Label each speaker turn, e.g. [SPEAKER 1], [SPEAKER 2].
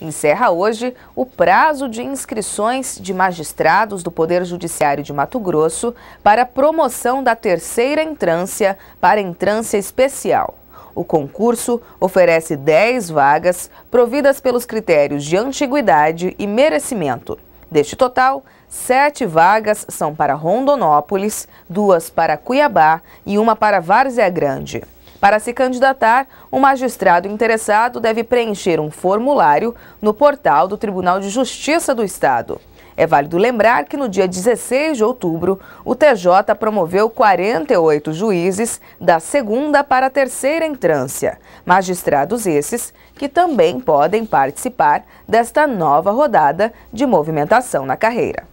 [SPEAKER 1] encerra hoje o prazo de inscrições de magistrados do Poder Judiciário de Mato Grosso para promoção da terceira entrância para entrância especial. O concurso oferece 10 vagas providas pelos critérios de antiguidade e merecimento. Deste total, sete vagas são para Rondonópolis, duas para Cuiabá e uma para Várzea Grande. Para se candidatar, o magistrado interessado deve preencher um formulário no portal do Tribunal de Justiça do Estado. É válido lembrar que no dia 16 de outubro, o TJ promoveu 48 juízes da segunda para a terceira entrância. Magistrados esses que também podem participar desta nova rodada de movimentação na carreira.